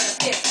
gonna get.